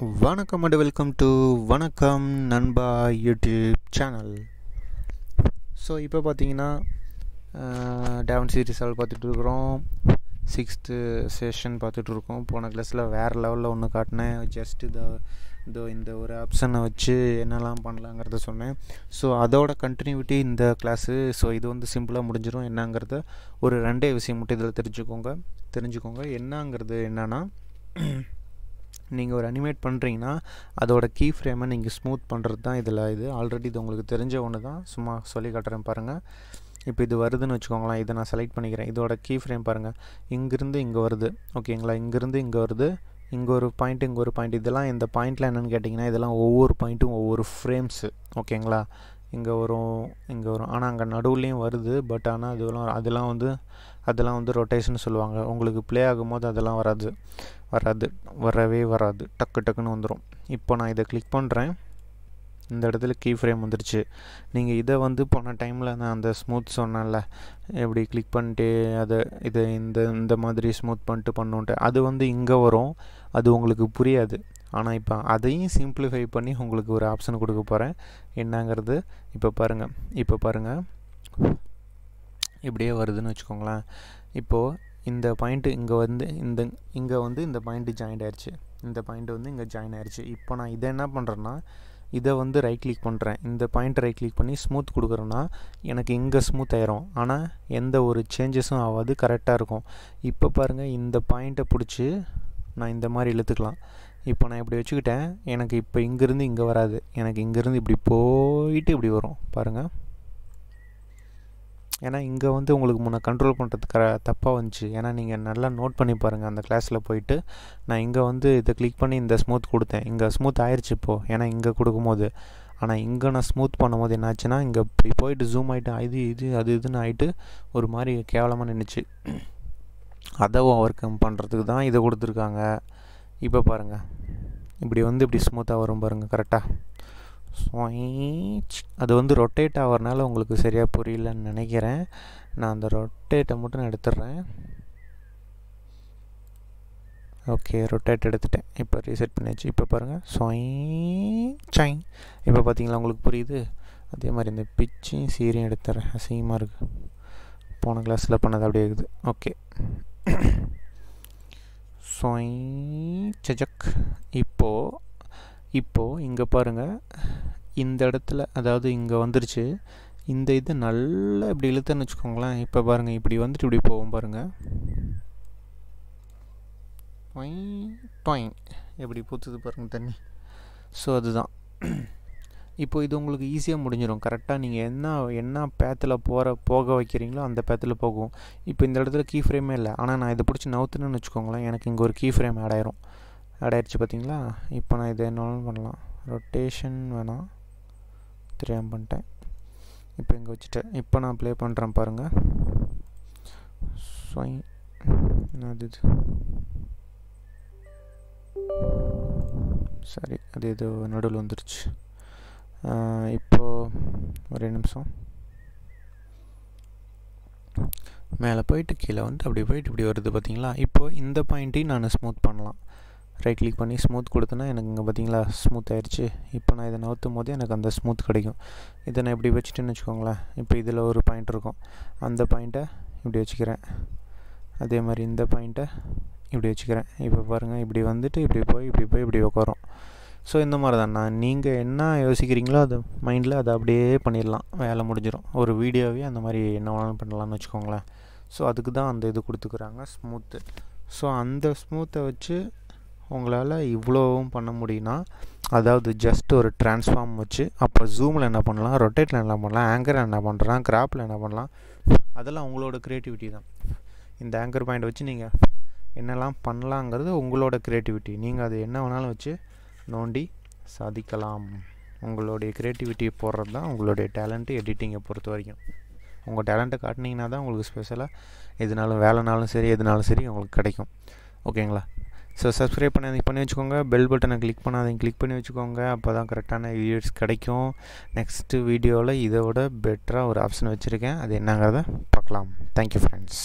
வணக்கம் and welcome to வணக்கம் நண்பா யூடியூப் சேனல் ஸோ இப்போ பார்த்தீங்கன்னா டேவன் சீரிஸ் ஆல் பார்த்துட்ருக்குறோம் சிக்ஸ்த்து செஷன் பார்த்துட்ருக்கோம் போன கிளாஸில் வேறு லெவலில் ஒன்று காட்டினேன். ஜஸ்ட் இதை இதோ இந்த ஒரு ஆப்ஷனை வச்சு என்னெல்லாம் பண்ணலாங்கிறத சொன்னேன். ஸோ அதோட கண்டினியூட்டி இந்த கிளாஸு ஸோ இது வந்து சிம்பிளாக முடிஞ்சிடும் என்னங்கிறத ஒரு ரெண்டே விஷயம் மட்டும் இதில் தெரிஞ்சுக்கோங்க. தெரிஞ்சுக்கோங்க. என்னங்கிறது என்னென்னா நீங்கள் ஒரு அனிமேட் பண்ணுறீங்கன்னா அதோட கீ ஃப்ரேமை நீங்கள் ஸ்மூத் பண்ணுறது தான் இதில் இது. ஆல்ரெடி இது உங்களுக்கு தெரிஞ்ச ஒன்று தான் சும்மா சொல்லி காட்டுறேன் பாருங்கள் இப்போ இது வருதுன்னு வச்சுக்கோங்களேன். இதை நான் செலக்ட் பண்ணிக்கிறேன். இதோட கீ ஃப்ரேம் பாருங்கள் இங்கேருந்து இங்கே வருது. ஓகேங்களா? இங்கேருந்து இங்கே வருது. இங்கே ஒரு பாயிண்ட் இங்கே ஒரு பாயிண்ட் இதெல்லாம் இந்த பாயிண்டில் என்னென்னு கேட்டிங்கன்னா இதெல்லாம் ஒவ்வொரு பாயிண்ட்டும் ஒவ்வொரு ஃப்ரேம்ஸு ஓகேங்களா? இங்கே வரும் இங்கே வரும். ஆனால் அங்கே நடுவுலேயும் வருது. பட் ஆனால் அதுவெல்லாம் அதெல்லாம் வந்து அதெல்லாம் வந்து ரொட்டேஷன் சொல்லுவாங்க. உங்களுக்கு ப்ளே ஆகும்போது அதெல்லாம் வராது. வராது. வரவே வராது. டக்கு டக்குன்னு வந்துடும் இப்போ நான் இதை கிளிக் பண்ணுறேன் இந்த இடத்துல கீ ஃப்ரேம் வந்துருச்சு. நீங்கள் இதை வந்து போன டைமில் நான் அந்த ஸ்மூத் சொன்னேன்ல. எப்படி கிளிக் பண்ணிட்டு அதை இதை இந்த இந்த மாதிரி ஸ்மூத் பண்ணிட்டு பண்ணுன்ட்டு. அது வந்து இங்கே வரும். அது உங்களுக்கு புரியாது. ஆனால் இப்போ அதையும் சிம்பிளிஃபை பண்ணி உங்களுக்கு ஒரு ஆப்ஷன் கொடுக்க போகிறேன் என்னங்கிறது இப்போ பாருங்கள் இப்போ பாருங்கள் இப்படியே வருதுன்னு வச்சுக்கோங்களேன். இப்போது இந்த பாயிண்ட்டு இங்கே வந்து இந்த இங்கே வந்து இந்த பாயிண்ட்டு ஜாயின் ஆயிடுச்சு இந்த பாயிண்ட் வந்து இங்கே ஜாயின் ஆயிடுச்சு இப்போ நான் இதை என்ன பண்ணுறேன்னா இதை வந்து ரைட் கிளிக் பண்ணுறேன் இந்த பாயிண்ட் ரைட் கிளிக் பண்ணி ஸ்மூத் கொடுக்குறேன்னா எனக்கு இங்கே ஸ்மூத் ஆயிரும். ஆனால் எந்த ஒரு சேஞ்சஸும் ஆகாது. கரெக்டாக இருக்கும். இப்போ பாருங்கள் இந்த பாயிண்ட்டை பிடிச்சி நான் இந்த மாதிரி இழுத்துக்கலாம். இப்போ நான் இப்படி வச்சுக்கிட்டேன் எனக்கு இப்போ இங்கேருந்து இங்கே வராது. எனக்கு இங்கேருந்து இப்படி போயிட்டு இப்படி வரும். பாருங்கள் ஏன்னா இங்கே வந்து உங்களுக்கு முன்னே கண்ட்ரோல் பண்ணுறதுக்கு தப்பாக வந்துச்சு. ஏன்னா நீங்கள் நல்லா நோட் பண்ணி பாருங்கள் அந்த கிளாஸில் போயிட்டு. நான் இங்கே வந்து இதை கிளிக் பண்ணி இந்த ஸ்மூத் கொடுத்தேன். இங்கே ஸ்மூத் ஆயிடுச்சு இப்போது ஏன்னா இங்கே கொடுக்கும்போது. ஆனால் இங்கே நான் ஸ்மூத் பண்ணும்போது என்னாச்சுன்னா இங்கே இப்படி போயிட்டு ஜூம் ஆகிட்டு இது இது அது இதுன்னு ஆகிட்டு ஒரு மாதிரி கேவலமாக நின்றுச்சு அதை ஓவர் கம் பண்ணுறதுக்கு தான் இதை கொடுத்துருக்காங்க. இப்போ பாருங்கள் இப்படி வந்து இப்படி ஸ்மூத்தாக வரும் பாருங்கள் கரெக்டாக அது வந்து ரொட்டேட் ஆகிறனால உங்களுக்கு சரியாக புரியலன்னு நினைக்கிறேன். நான் அந்த ரொட்டேட்டை மட்டும் நான் எடுத்துடுறேன் ஓகே ரொட்டேட் எடுத்துட்டேன். இப்போ ரீசெட் பண்ணியாச்சு. இப்போ பாருங்கள் சைன் இப்போ பார்த்தீங்களா உங்களுக்கு புரியுது? அதே மாதிரி இந்த பிச்சையும் சீரையும் எடுத்துறேன். அசிங்கமாக இருக்குது போன கிளாஸில் பண்ணது அப்படியே இருக்குது. ஓகே சஜக் இப்போது இப்போது இங்கே பாருங்கள் இந்த இடத்துல அதாவது இங்கே வந்துருச்சு. இந்த இது நல்லா இப்படி இழுத்தன்னு வச்சுக்கோங்களேன். இப்போ பாருங்கள் இப்படி வந்துட்டு இப்படி போவோம் பாருங்கள் டொயின் எப்படி பூத்துது பாருங்கள் தண்ணி. ஸோ அதுதான். இப்போ இது உங்களுக்கு ஈஸியாக முடிஞ்சிடும் கரெக்டாக நீங்கள் என்ன என்ன பேத்தில் போகிற போக வைக்கிறீங்களோ அந்த பேத்தில் போகும். இப்போ இந்த இடத்துல கீ ஃப்ரேமே இல்லை. ஆனால் நான் இதை பிடிச்சி நவுத்துனேன்னு வச்சுக்கோங்களேன் எனக்கு இங்கே ஒரு கீ ஃப்ரேம் ஆட் ஆயிரும். ஆட் ஆயிடுச்சு பார்த்தீங்களா இப்போ நான் இதை என்னாலும் பண்ணலாம். ரொட்டேஷன் வேணாம் தெரியாமல் பண்ணிட்டேன். இப்போ இங்கே வச்சுட்டேன் இப்போ நான் ப்ளே பண்ணுறேன் பாருங்கள் அது இது? சரி அது ஏதோ நடுவில் வந்துருச்சு. இப்போது ஒரே நிமிஷம். மேலே போயிட்டு கீழே வந்து அப்படி போயிட்டு இப்படி வருது பார்த்தீங்களா? இப்போது இந்த பாயிண்ட்டையும் நான் ஸ்மூத் பண்ணலாம். ரைட் கிளிக் பண்ணி ஸ்மூத் கொடுத்தனா எனக்கு இங்கே பார்த்தீங்களா ஸ்மூத் ஆயிடுச்சு இப்போ நான் இதை நவுத்தும் போது எனக்கு அந்த ஸ்மூத் கிடைக்கும். இதை நான் இப்படி வச்சுட்டுன்னு வச்சுக்கோங்களேன். இப்போ இதில் ஒரு பாயிண்ட் இருக்கும். அந்த பாயிண்ட்டை இப்படி வச்சுக்கிறேன். அதே மாதிரி இந்த பாயிண்ட்டை இப்படி வச்சுக்கிறேன். இப்போ பாருங்கள் இப்படி வந்துட்டு இப்படி போய் இப்படி போய் இப்படி உட்காரும் ஸோ இந்த மாதிரி தான் நான் நீங்கள் என்ன யோசிக்கிறீங்களோ அது மைண்டில் அதை அப்படியே பண்ணிடலாம் வேலை முடிஞ்சிடும் ஒரு வீடியோவே அந்த மாதிரி என்ன வேணாலும் பண்ணலாம்னு வச்சுக்கோங்களேன். ஸோ அதுக்கு தான் அந்த இது கொடுத்துக்குறாங்க ஸ்மூத்து ஸோ அந்த ஸ்மூத்தை வச்சு உங்களால் இவ்வளோவும் பண்ண முடியும்னா அதாவது ஜஸ்ட் ஒரு ட்ரான்ஸ்ஃபார்ம் வச்சு அப்போ ஜூமில் என்ன பண்ணலாம் ரொட்டேட்டில் என்ன பண்ணலாம் ஆங்கரில் என்ன பண்ணுறான் கிராப்பில் என்ன பண்ணலாம் அதெல்லாம் உங்களோட க்ரியேட்டிவிட்டி தான். இந்த ஆங்கர் பாயிண்ட் வச்சு நீங்கள் என்னெல்லாம் பண்ணலாங்கிறது உங்களோட க்ரியேட்டிவிட்டி நீங்கள் அது என்ன வேணாலும் வச்சு நோண்டி சாதிக்கலாம். உங்களுடைய க்ரியேட்டிவிட்டியை போடுறது தான் உங்களுடைய டேலண்ட்டு எடிட்டிங்கை பொறுத்த வரைக்கும். உங்கள் டேலண்ட்டை காட்டினீங்கன்னா தான் உங்களுக்கு ஸ்பெஷலாக எதுனாலும் வேலைனாலும் சரி எதுனாலும் சரி உங்களுக்கு கிடைக்கும். ஓகேங்களா ஸோ சப்ஸ்கிரைப் பண்ணி பண்ணி வச்சுக்கோங்க. பெல் பட்டனை கிளிக் பண்ணாதீங்க. கிளிக் பண்ணி வச்சுக்கோங்க. அப்போ தான் கரெக்டான வீடியோஸ் கிடைக்கும். நெக்ஸ்ட்டு வீடியோவில் இதை விட பெட்டராக ஒரு ஆப்ஷன் வச்சுருக்கேன். அது என்னங்கிறத பார்க்கலாம். Thank you friends